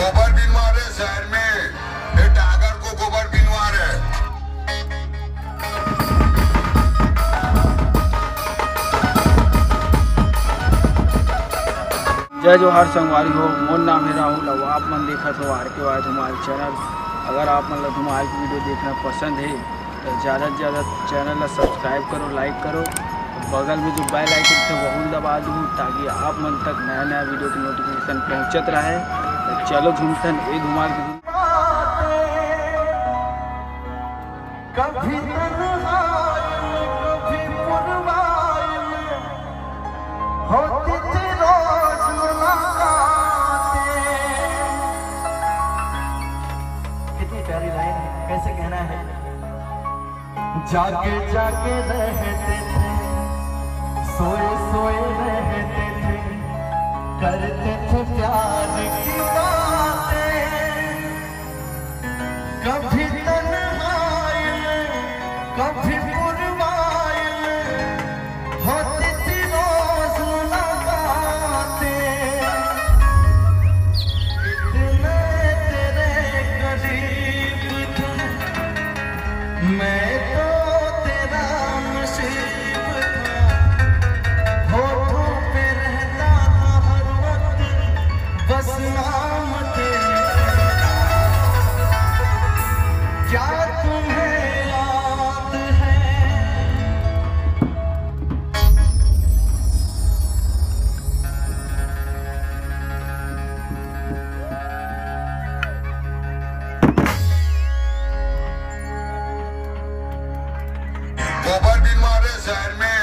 गोबर बिनवा रहे शहर में। टागर को गोबर बिनवा रहे जय जोहार संगवारी हो। मोर नाम है राहुल। और आप मन देखत हो आर के वाय धुमाल चैनल। अगर आप ला धुमाल की वीडियो देखना पसंद है तो ज़्यादा से ज़्यादा चैनल सब्सक्राइब करो, लाइक करो। बगल में जो बेल आइकन थे वह दबा दूँ, ताकि आप मन तक नया नया वीडियो की नोटिफिकेशन पहुँचत रहे। चलो झुमथन ए धुमाल की धुन- कभी तन्हाई, कभी पुरवाई होती थी रोज मुलाकातें। कितनी प्यारी लाइन कैसे कहना है? जागे जागे रहते थे सोए सोए रहते करते थे प्यार की बातें। Turn man.